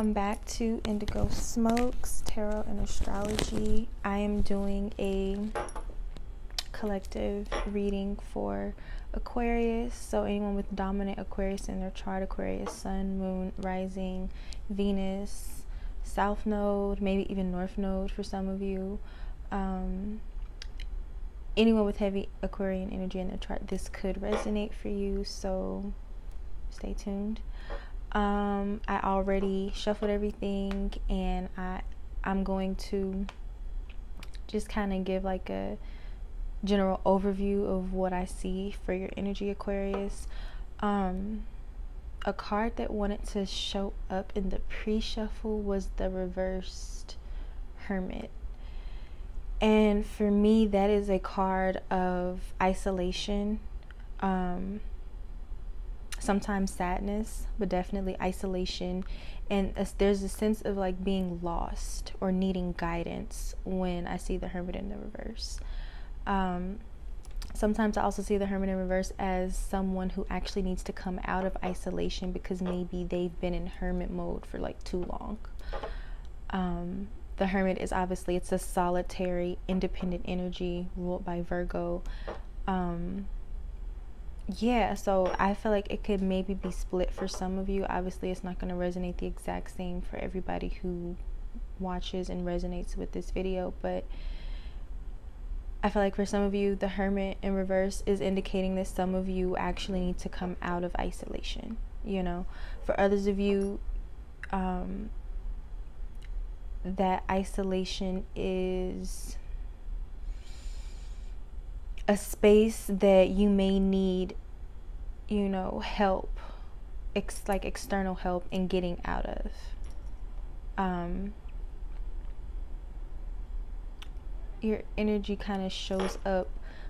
Welcome back to Indigo Smokes Tarot and Astrology. I am doing a collective reading for Aquarius. So, anyone with dominant Aquarius in their chart Aquarius, Sun, Moon, Rising, Venus, South Node, maybe even North Node for some of you. Um, anyone with heavy Aquarian energy in their chart, this could resonate for you. So, stay tuned. Um, I already shuffled everything, and I I'm going to just kind of give like a general overview of what I see for your energy, Aquarius. Um, a card that wanted to show up in the pre-shuffle was the reversed Hermit. And for me, that is a card of isolation. Um, sometimes sadness, but definitely isolation. And there's a sense of like being lost or needing guidance when I see the Hermit in the reverse. Um, sometimes I also see the Hermit in reverse as someone who actually needs to come out of isolation because maybe they've been in hermit mode for like too long. Um, the Hermit is obviously it's a solitary, independent energy ruled by Virgo. Um, yeah, so I feel like it could maybe be split for some of you. Obviously, it's not going to resonate the exact same for everybody who watches and resonates with this video, but I feel like for some of you, the hermit in reverse is indicating that some of you actually need to come out of isolation. You know, for others of you, um, that isolation is a space that you may need, you know, help, ex- like external help in getting out of. Um, your energy kind of shows up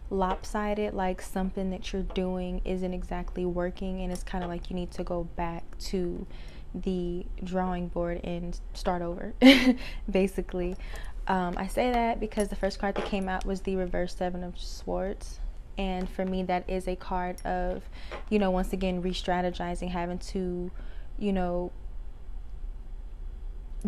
lopsided, like something that you're doing isn't exactly working, and it's kind of like you need to go back to the drawing board and start over, basically. Um, I say that because the first card that came out was the reverse seven of swords. And for me, that is a card of, you know, once again, re strategizing, having to, you know,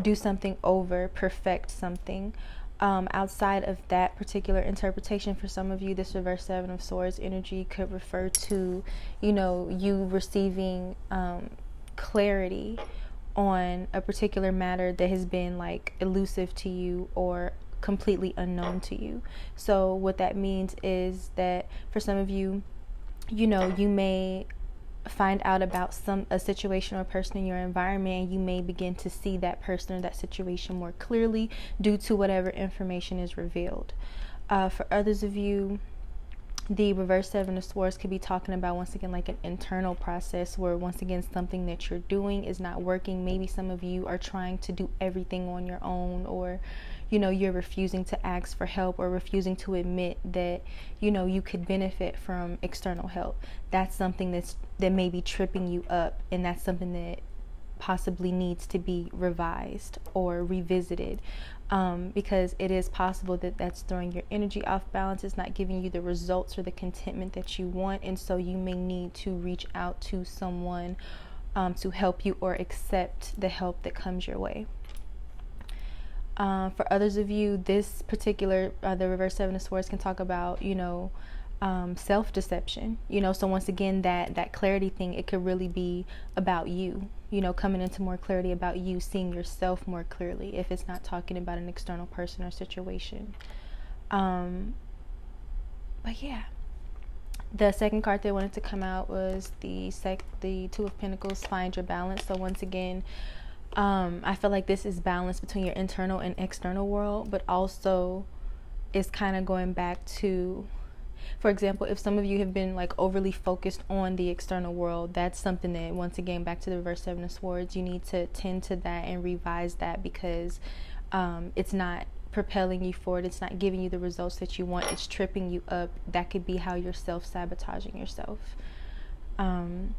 do something over, perfect something. Um, outside of that particular interpretation, for some of you, this reverse seven of swords energy could refer to, you know, you receiving um, clarity on a particular matter that has been like elusive to you or completely unknown to you. So, what that means is that for some of you, you know, you may find out about some a situation or person in your environment and you may begin to see that person or that situation more clearly due to whatever information is revealed. Uh, for others of you, the reverse seven of swords could be talking about once again like an internal process where once again something that you're doing is not working. Maybe some of you are trying to do everything on your own or you know you're refusing to ask for help or refusing to admit that you know you could benefit from external help. That's something that's that may be tripping you up and that's something that possibly needs to be revised or revisited um, because it is possible that that's throwing your energy off balance. It's not giving you the results or the contentment that you want, and so you may need to reach out to someone um, to help you or accept the help that comes your way. Uh, for others of you, this particular, uh, the reverse seven of swords can talk about, you know, um, self-deception. You know so once again that that clarity thing it could really be about you. You know coming into more clarity about you seeing yourself more clearly if it's not talking about an external person or situation. Um but yeah. The second card that wanted to come out was the sec the two of pentacles find your balance. So once again um i feel like this is balance between your internal and external world but also it's kind of going back to for example, if some of you have been like overly focused on the external world, that's something that, once again, back to the reverse seven of swords, you need to tend to that and revise that because um, it's not propelling you forward. It's not giving you the results that you want. It's tripping you up. That could be how you're self sabotaging yourself. Um,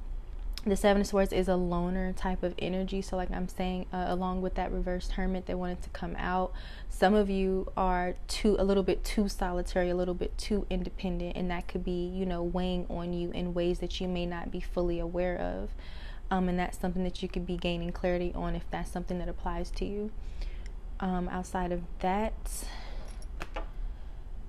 the seven of swords is a loner type of energy so like i'm saying uh, along with that reversed hermit that wanted to come out some of you are too a little bit too solitary a little bit too independent and that could be you know weighing on you in ways that you may not be fully aware of Um, and that's something that you could be gaining clarity on if that's something that applies to you. Um, outside of that,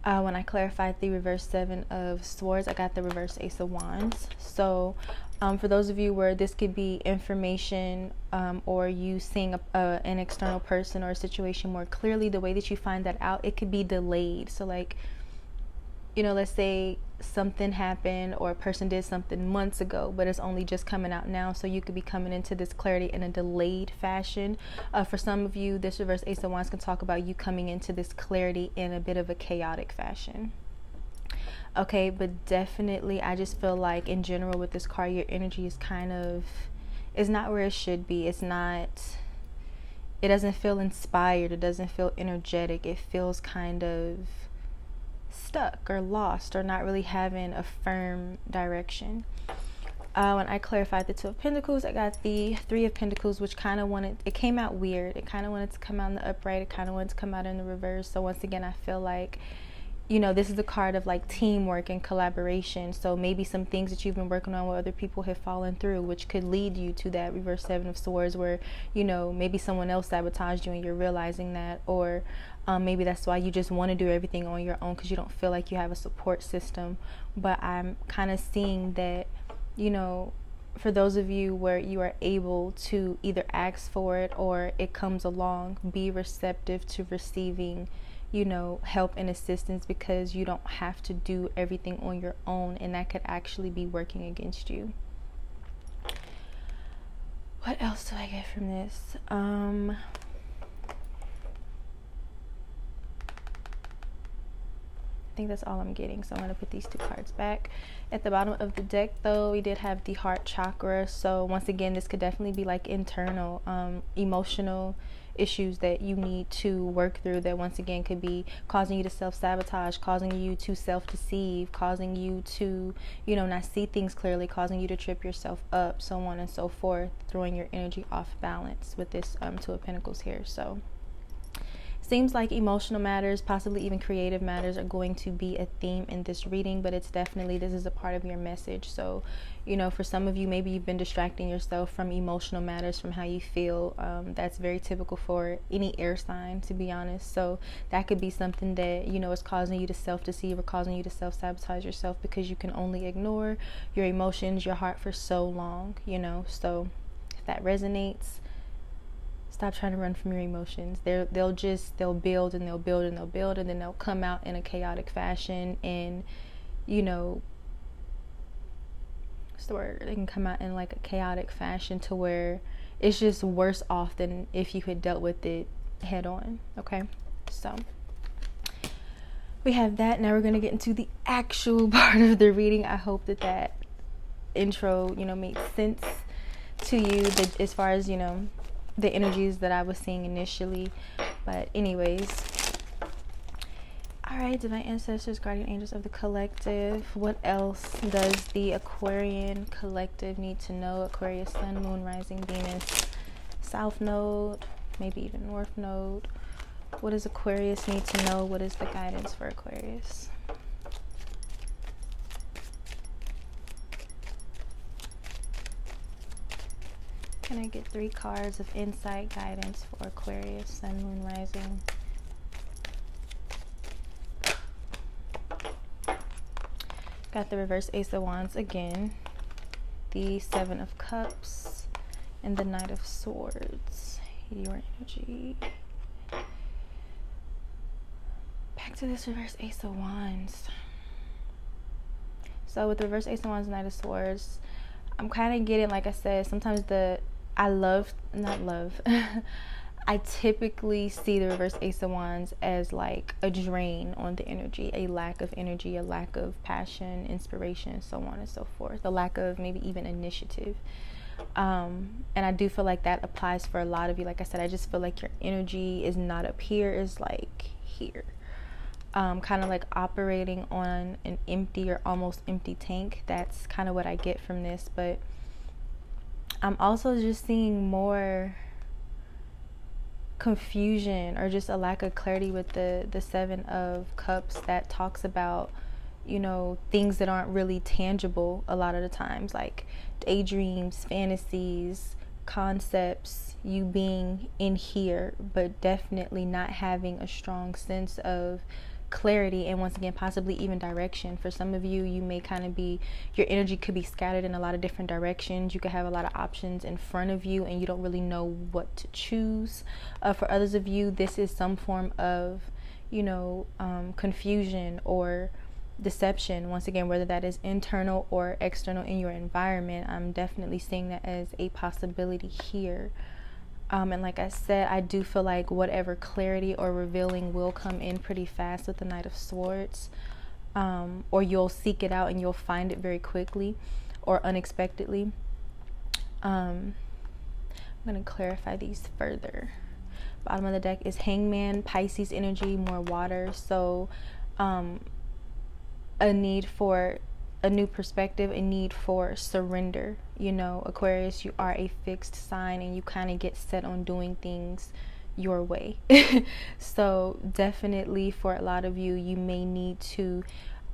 uh, when I clarified the reverse seven of swords, I got the reverse ace of wands. So, um, for those of you where this could be information um, or you seeing a, an external person or a situation more clearly, the way that you find that out, it could be delayed. So, like, you know, let's say something happened or a person did something months ago, but it's only just coming out now. So you could be coming into this clarity in a delayed fashion. Uh, for some of you, this reverse Ace of Wands can talk about you coming into this clarity in a bit of a chaotic fashion. Okay, but definitely, I just feel like in general with this card, your energy is kind of, is not where it should be. It's not, it doesn't feel inspired. It doesn't feel energetic. It feels kind of, stuck or lost or not really having a firm direction. Uh, when I clarified the Two of Pentacles, I got the Three of Pentacles, which kind of wanted, it came out weird. It kind of wanted to come out in the upright. It kind of wanted to come out in the reverse. So once again, I feel like you know, this is a card of like teamwork and collaboration. So maybe some things that you've been working on with other people have fallen through, which could lead you to that reverse seven of swords where, you know, maybe someone else sabotaged you and you're realizing that. Or um, maybe that's why you just want to do everything on your own because you don't feel like you have a support system. But I'm kind of seeing that, you know, for those of you where you are able to either ask for it or it comes along, be receptive to receiving you know, help and assistance because you don't have to do everything on your own, and that could actually be working against you. What else do I get from this? Um, I think that's all I'm getting. So I'm going to put these two cards back. At the bottom of the deck, though, we did have the heart chakra. So once again, this could definitely be like internal, um, emotional issues that you need to work through that once again could be causing you to self-sabotage causing you to self-deceive causing you to you know not see things clearly causing you to trip yourself up so on and so forth throwing your energy off balance with this um, two of pentacles here so Seems like emotional matters, possibly even creative matters, are going to be a theme in this reading, but it's definitely this is a part of your message. So, you know, for some of you, maybe you've been distracting yourself from emotional matters, from how you feel. Um, that's very typical for any air sign, to be honest. So, that could be something that, you know, is causing you to self deceive or causing you to self sabotage yourself because you can only ignore your emotions, your heart for so long, you know. So, if that resonates, stop trying to run from your emotions. They they'll just they'll build and they'll build and they'll build and then they'll come out in a chaotic fashion and you know what's the word? They can come out in like a chaotic fashion to where it's just worse off than if you had dealt with it head on okay? So we have that. Now we're going to get into the actual part of the reading. I hope that that intro you know made sense to you that as far as you know the energies that I was seeing initially. But, anyways, all right, divine ancestors, guardian angels of the collective. What else does the Aquarian collective need to know? Aquarius, Sun, Moon, Rising, Venus, South Node, maybe even North Node. What does Aquarius need to know? What is the guidance for Aquarius? Can I get three cards of insight guidance for Aquarius, Sun, Moon, Rising? Got the reverse Ace of Wands again, the Seven of Cups, and the Knight of Swords. Your energy. Back to this reverse Ace of Wands. So with the reverse Ace of Wands, Knight of Swords, I'm kind of getting, like I said, sometimes the I love, not love, I typically see the reverse Ace of Wands as like a drain on the energy, a lack of energy, a lack of passion, inspiration, so on and so forth, a lack of maybe even initiative. Um, and I do feel like that applies for a lot of you. Like I said, I just feel like your energy is not up here, is like here. Um, kind of like operating on an empty or almost empty tank. That's kind of what I get from this. But I'm also just seeing more confusion or just a lack of clarity with the the 7 of cups that talks about you know, things that aren't really tangible a lot of the times, like daydreams, fantasies, concepts, you being in here, but definitely not having a strong sense of clarity and once again possibly even direction. For some of you you may kind of be your energy could be scattered in a lot of different directions. You could have a lot of options in front of you and you don't really know what to choose. Uh, for others of you this is some form of you know um, confusion or deception. Once again whether that is internal or external in your environment i'm definitely seeing that as a possibility here um, and like I said, I do feel like whatever clarity or revealing will come in pretty fast with the Knight of Swords. Um, or you'll seek it out and you'll find it very quickly or unexpectedly. Um, I'm going to clarify these further. Bottom of the deck is Hangman, Pisces energy, more water. So, um, a need for a new perspective, a need for surrender. You know, Aquarius, you are a fixed sign and you kind of get set on doing things your way. so, definitely for a lot of you, you may need to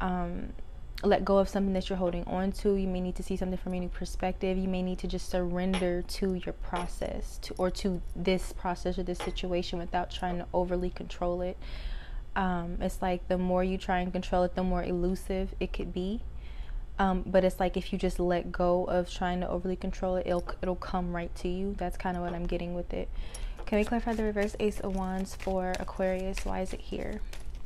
um, let go of something that you're holding on to. You may need to see something from a new perspective. You may need to just surrender to your process to, or to this process or this situation without trying to overly control it. Um, it's like the more you try and control it, the more elusive it could be. Um, but it's like if you just let go of trying to overly control it, it'll it'll come right to you. That's kind of what I'm getting with it. Can we clarify the reverse Ace of Wands for Aquarius? Why is it here?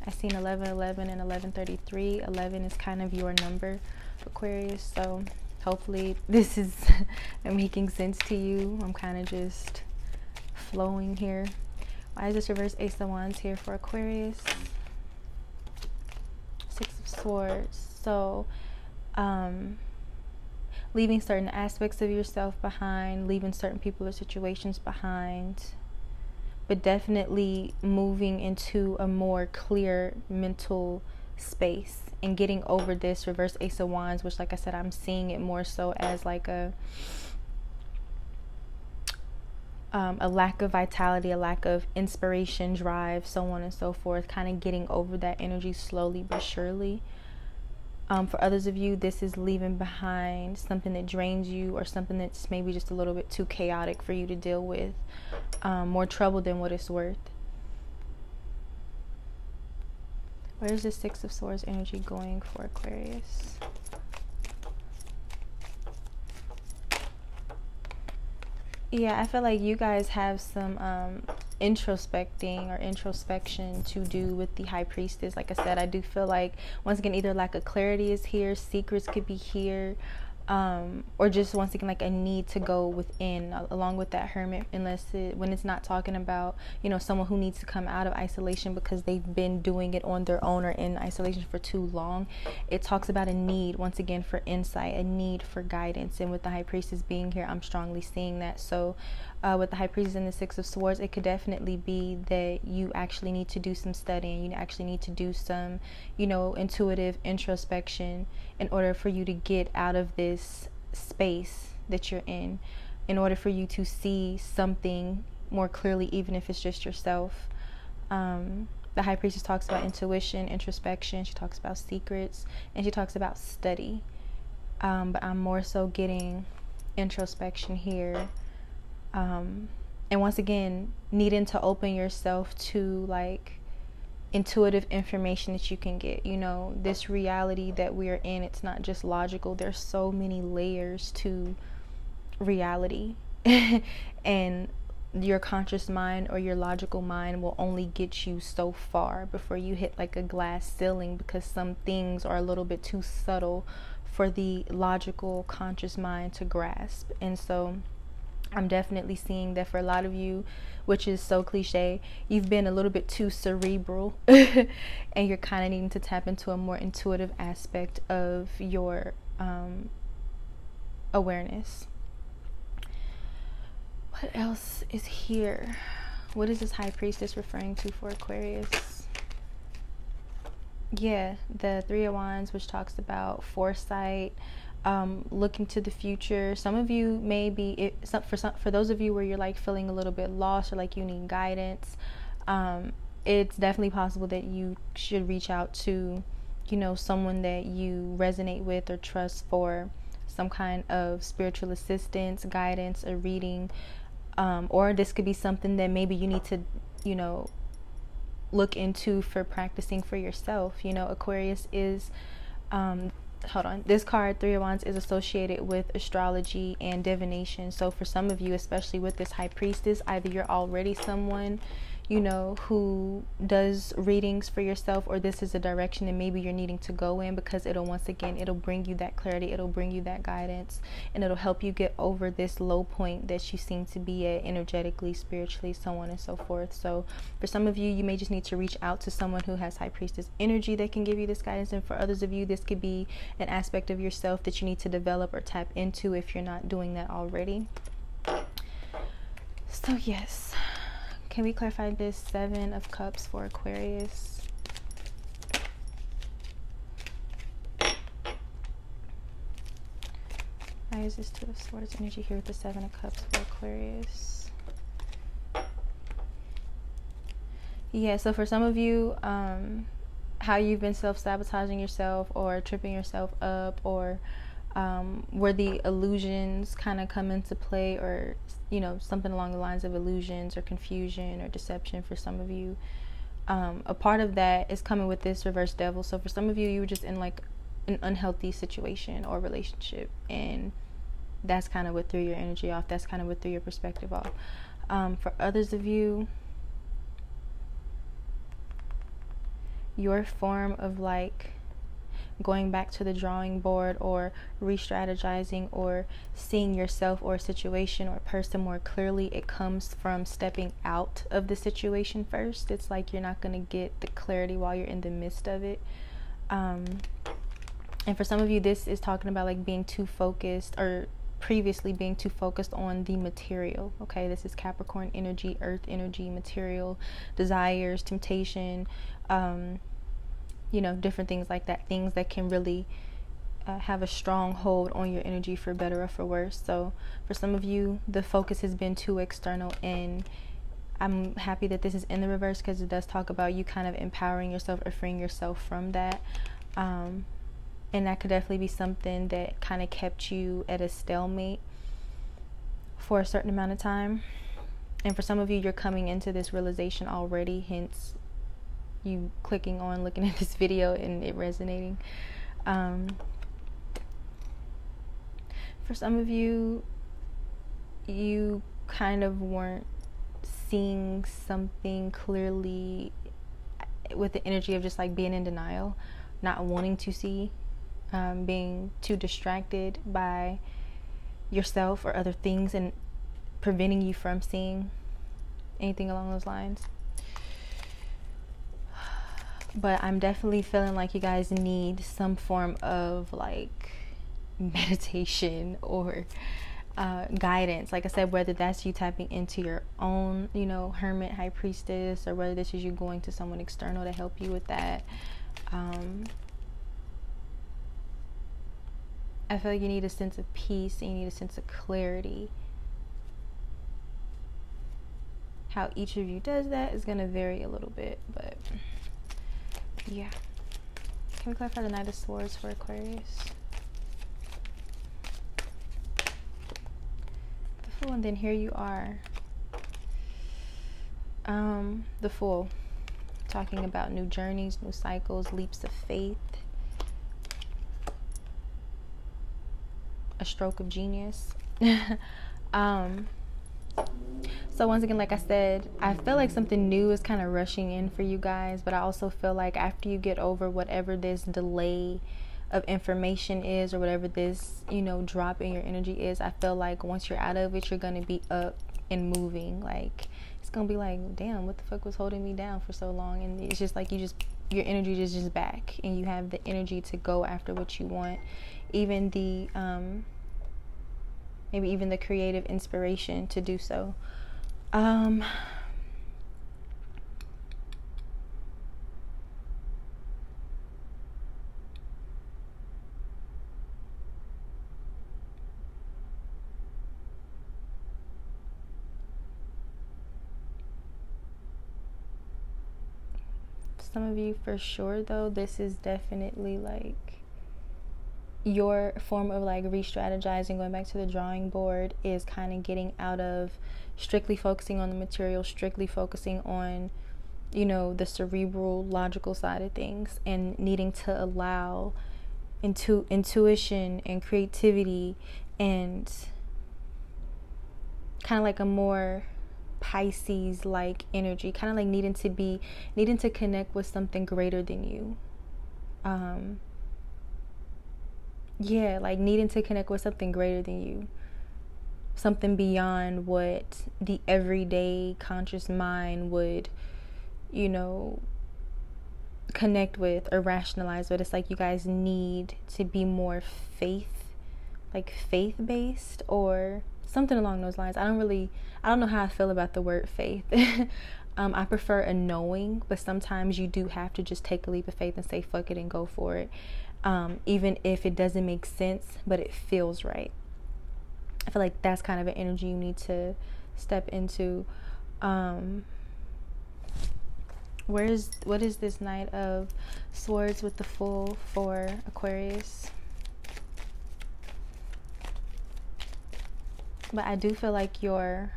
I seen 11, 11, and 1133. 11 is kind of your number, Aquarius. So hopefully this is making sense to you. I'm kind of just flowing here. Why is this reverse Ace of Wands here for Aquarius? Six of Swords. So um, leaving certain aspects of yourself behind, leaving certain people or situations behind, but definitely moving into a more clear mental space and getting over this reverse ace of wands which like i said i'm seeing it more so as like a um, a lack of vitality a lack of inspiration drive so on and so forth kind of getting over that energy slowly but surely um, for others of you, this is leaving behind something that drains you or something that's maybe just a little bit too chaotic for you to deal with. Um, more trouble than what it's worth. Where's the Six of Swords energy going for Aquarius? Yeah, I feel like you guys have some um, introspecting or introspection to do with the high priestess. Like i said i do feel like once again either lack of clarity is here secrets could be here um, or just once again like a need to go within along with that hermit unless it, when it's not talking about you know someone who needs to come out of isolation because they've been doing it on their own or in isolation for too long. It talks about a need once again for insight a need for guidance. And with the high priestess being here i'm strongly seeing that. So uh, with the high priestess and the six of swords it could definitely be that you actually need to do some studying. You actually need to do some you know intuitive introspection in order for you to get out of this space that you're in in order for you to see something more clearly even if it's just yourself. Um, the high priestess talks about intuition introspection. She talks about secrets and she talks about study. Um, but i'm more so getting introspection here um, and once again needing to open yourself to like intuitive information that you can get. You know this reality that we're in it's not just logical. There's so many layers to reality. And your conscious mind or your logical mind will only get you so far before you hit like a glass ceiling because some things are a little bit too subtle for the logical conscious mind to grasp. And so I'm definitely seeing that for a lot of you, which is so cliche, you've been a little bit too cerebral and you're kind of needing to tap into a more intuitive aspect of your um, awareness. What else is here? What is this high priestess referring to for Aquarius? Yeah, the Three of Wands, which talks about foresight, um, looking to the future. Some of you may be it, for some, for those of you where you're like feeling a little bit lost or like you need guidance. Um, it's definitely possible that you should reach out to you know, someone that you resonate with or trust for some kind of spiritual assistance, guidance, a reading, um, or this could be something that maybe you need to, you know, look into for practicing for yourself. You know, Aquarius is. Um, hold on. This card, Three of Wands, is associated with astrology and divination. So, for some of you, especially with this High Priestess, either you're already someone you know, who does readings for yourself, or this is a direction that maybe you're needing to go in because it'll once again, it'll bring you that clarity, it'll bring you that guidance, and it'll help you get over this low point that you seem to be at energetically, spiritually, so on and so forth. So, for some of you, you may just need to reach out to someone who has high priestess energy that can give you this guidance, and for others of you, this could be an aspect of yourself that you need to develop or tap into if you're not doing that already. So, yes. Can we clarify this Seven of Cups for Aquarius? Why is this Two of Swords energy here with the Seven of Cups for Aquarius? Yeah, so for some of you, um, how you've been self sabotaging yourself or tripping yourself up or um, where the illusions kind of come into play, or you know, something along the lines of illusions or confusion or deception for some of you. Um, a part of that is coming with this reverse devil. So for some of you, you were just in like an unhealthy situation or relationship, and that's kind of what threw your energy off. That's kind of what threw your perspective off. Um, for others of you, your form of like going back to the drawing board or re strategizing or seeing yourself or a situation or person more clearly, it comes from stepping out of the situation first. It's like you're not going to get the clarity while you're in the midst of it. Um, and for some of you, this is talking about like being too focused or previously being too focused on the material. Okay, this is Capricorn energy, earth energy, material, desires, temptation. Um, you know, different things like that, things that can really uh, have a strong hold on your energy for better or for worse. So, for some of you, the focus has been too external, and I'm happy that this is in the reverse because it does talk about you kind of empowering yourself or freeing yourself from that. Um, and that could definitely be something that kind of kept you at a stalemate for a certain amount of time. And for some of you, you're coming into this realization already, hence you clicking on looking at this video and it resonating. Um, for some of you, you kind of weren't seeing something clearly with the energy of just like being in denial, not wanting to see, um, being too distracted by yourself or other things and preventing you from seeing anything along those lines but I'm definitely feeling like you guys need some form of like meditation or uh, guidance. Like I said, whether that's you tapping into your own, you know, hermit, high priestess, or whether this is you going to someone external to help you with that. Um, I feel like you need a sense of peace and you need a sense of clarity. How each of you does that is going to vary a little bit, but yeah. Can we clarify the Knight of Swords for Aquarius? The Fool, and then here you are. Um, the Fool. Talking about new journeys, new cycles, leaps of faith. A stroke of genius. um, so, once again, like I said, I feel like something new is kind of rushing in for you guys, but I also feel like after you get over whatever this delay of information is or whatever this, you know, drop in your energy is, I feel like once you're out of it, you're going to be up and moving. Like, it's going to be like, damn, what the fuck was holding me down for so long? And it's just like you just, your energy is just back and you have the energy to go after what you want. Even the, um, maybe even the creative inspiration to do so. Um, some of you for sure though this is definitely like your form of like re-strategizing going back to the drawing board is kind of getting out of strictly focusing on the material strictly focusing on you know the cerebral logical side of things and needing to allow into intuition and creativity and kind of like a more Pisces like energy, kind of like needing to be needing to connect with something greater than you. Um yeah, like needing to connect with something greater than you. Something beyond what the everyday conscious mind would, you know, connect with or rationalize, but it's like you guys need to be more faith, like faith based or something along those lines. I don't really, I don't know how I feel about the word faith. um, I prefer a knowing, but sometimes you do have to just take a leap of faith and say fuck it and go for it, um, even if it doesn't make sense, but it feels right. I feel like that's kind of an energy you need to step into. Um, where is what is this knight of swords with the fool for Aquarius? But I do feel like your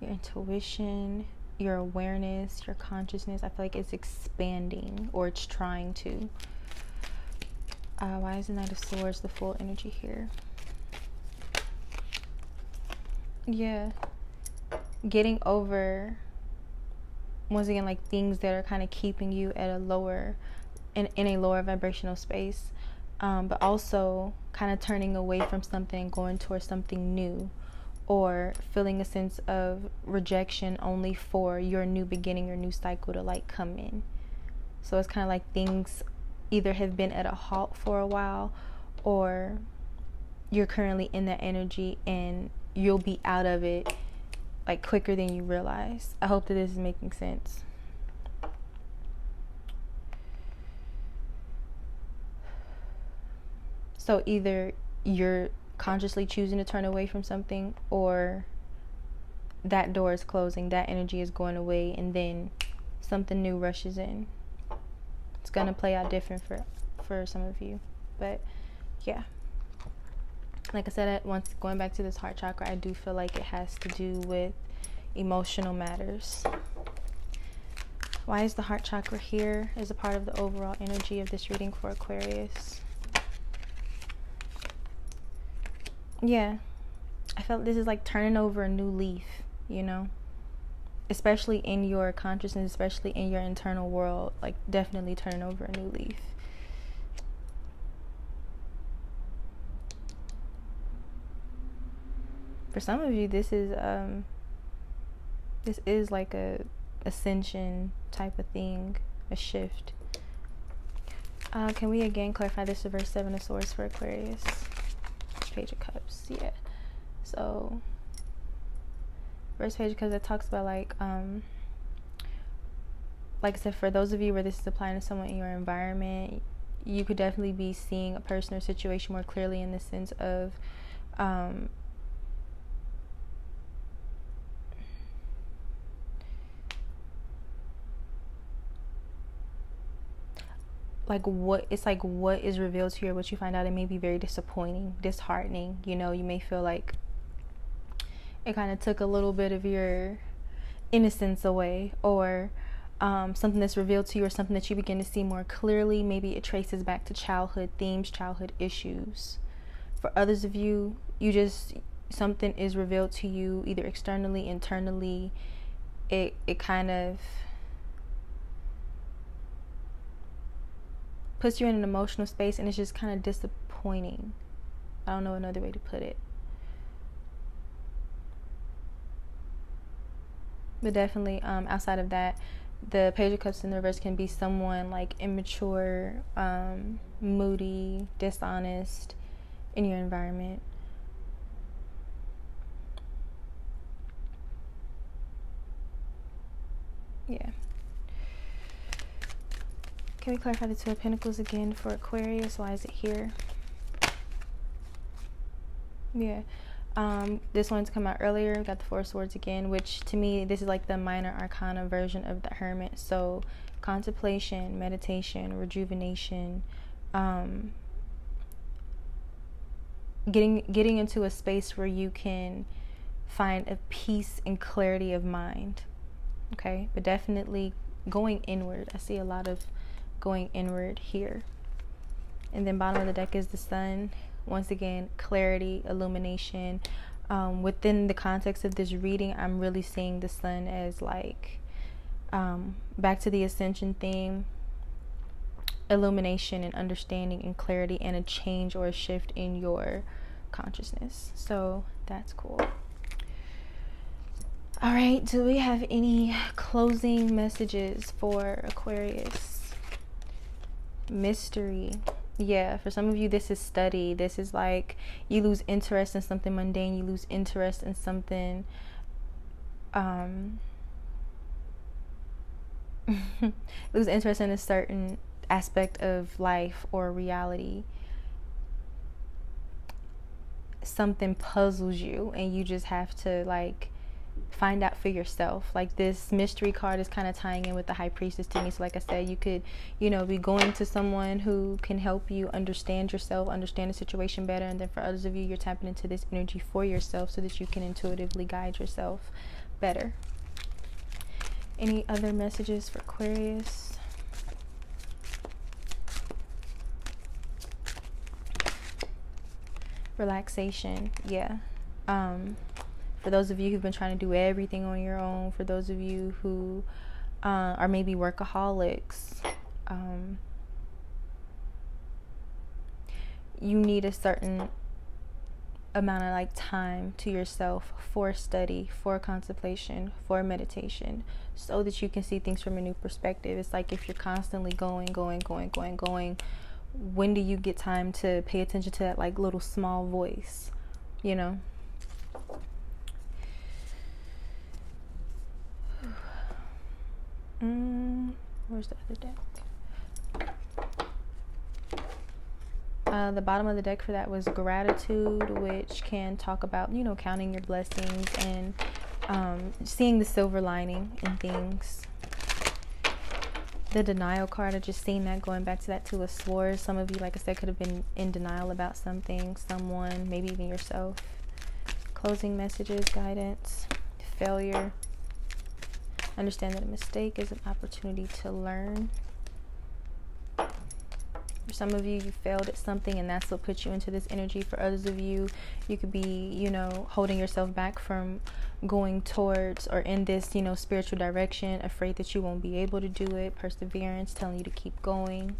your intuition, your awareness, your consciousness, I feel like it's expanding or it's trying to. Uh, why is the Knight of Swords the Fool energy here? Yeah. Getting over once again like things that are kind of keeping you at a lower in, in a lower vibrational space um, but also kind of turning away from something going towards something new or feeling a sense of rejection only for your new beginning your new cycle to like come in so it's kind of like things either have been at a halt for a while or you're currently in that energy and you'll be out of it like quicker than you realize. I hope that this is making sense. So either you're consciously choosing to turn away from something or that door is closing, that energy is going away and then something new rushes in. It's going to play out oh. different for for some of you. But yeah like I said, once going back to this heart chakra, I do feel like it has to do with emotional matters. Why is the heart chakra here as a part of the overall energy of this reading for Aquarius? Yeah, I felt this is like turning over a new leaf, you know? Especially in your consciousness, especially in your internal world, like definitely turning over a new leaf. for some of you this is um this is like a ascension type of thing a shift. Uh, can we again clarify this to verse 7 of swords for aquarius? Page of cups yeah. So verse page because it talks about like um like i said for those of you where this is applying to someone in your environment you could definitely be seeing a person or situation more clearly in the sense of um, like what it's like what is revealed to you or what you find out it may be very disappointing disheartening you know? You may feel like it kind of took a little bit of your innocence away or um, something that's revealed to you or something that you begin to see more clearly maybe it traces back to childhood themes childhood issues for others of you you just something is revealed to you either externally internally it it kind of puts you in an emotional space and it's just kind of disappointing. I don't know another way to put it. But definitely, um, outside of that, the Page of Cups in the reverse can be someone like immature, um, moody, dishonest in your environment. Yeah. Can we clarify the Two of Pentacles again for Aquarius? Why is it here? Yeah. Um, this one's come out earlier. We got the Four Swords again, which to me, this is like the minor arcana version of the Hermit. So, contemplation, meditation, rejuvenation, um, getting getting into a space where you can find a peace and clarity of mind. Okay, but definitely going inward. I see a lot of going inward here. And then bottom of the deck is the sun. Once again, clarity, illumination. Um, within the context of this reading, I'm really seeing the sun as like um, back to the ascension theme illumination and understanding and clarity and a change or a shift in your consciousness. So that's cool. All right, do we have any closing messages for Aquarius? Mystery. Yeah, for some of you, this is study. This is like you lose interest in something mundane, you lose interest in something. Um, lose interest in a certain aspect of life or reality something puzzles you and you just have to like find out for yourself. Like this mystery card is kind of tying in with the high priestess to me. So like I said, you could, you know, be going to someone who can help you understand yourself, understand the situation better, and then for others of you, you're tapping into this energy for yourself so that you can intuitively guide yourself better. Any other messages for Aquarius? Relaxation, yeah. Um, for those of you who've been trying to do everything on your own, for those of you who uh, are maybe workaholics, um, you need a certain amount of like time to yourself for study, for contemplation, for meditation, so that you can see things from a new perspective. It's like if you're constantly going, going, going, going, going, when do you get time to pay attention to that like little small voice, you know? Mm, where's the other deck? Uh, the bottom of the deck for that was gratitude, which can talk about, you know, counting your blessings and um, seeing the silver lining in things. The denial card, I just seen that going back to that Two of Swords. Some of you, like I said, could have been in denial about something, someone, maybe even yourself. Closing messages, guidance, failure. Understand that a mistake is an opportunity to learn. For some of you, you failed at something, and that's what put you into this energy. For others of you, you could be, you know, holding yourself back from going towards or in this, you know, spiritual direction, afraid that you won't be able to do it. Perseverance, telling you to keep going.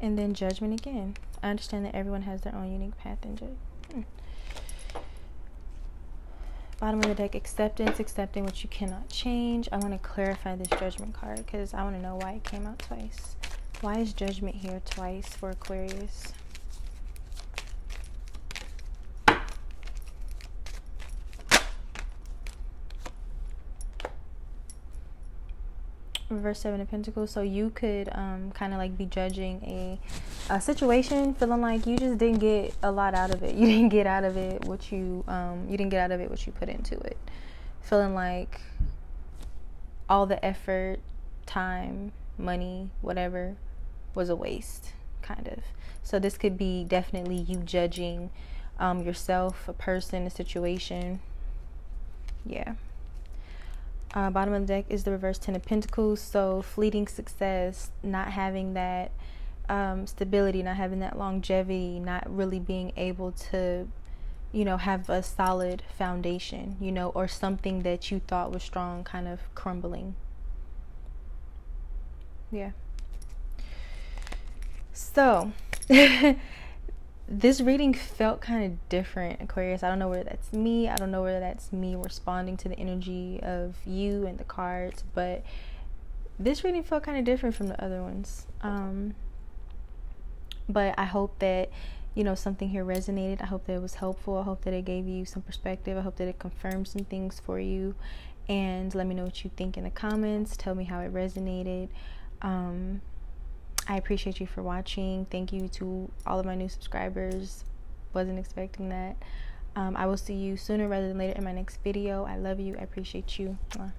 And then judgment again. I understand that everyone has their own unique path and judgment. Bottom of the deck, acceptance, accepting what you cannot change. I want to clarify this judgment card because I want to know why it came out twice. Why is judgment here twice for Aquarius? reverse seven of pentacles so you could um, kind of like be judging a, a situation feeling like you just didn't get a lot out of it. You didn't get out of it what you um, you didn't get out of it what you put into it. Feeling like all the effort time money whatever was a waste kind of. So this could be definitely you judging um, yourself a person a situation. Yeah. Uh, bottom of the deck is the reverse Ten of Pentacles. So fleeting success, not having that um, stability, not having that longevity, not really being able to, you know, have a solid foundation, you know, or something that you thought was strong kind of crumbling. Yeah. So, this reading felt kind of different, Aquarius. I don't know whether that's me. I don't know whether that's me responding to the energy of you and the cards, but this reading felt kind of different from the other ones. Um, but I hope that you know something here resonated. I hope that it was helpful. I hope that it gave you some perspective. I hope that it confirmed some things for you. And let me know what you think in the comments. Tell me how it resonated. Um, I appreciate you for watching. Thank you to all of my new subscribers. Wasn't expecting that. Um, I will see you sooner rather than later in my next video. I love you. I appreciate you. Mwah.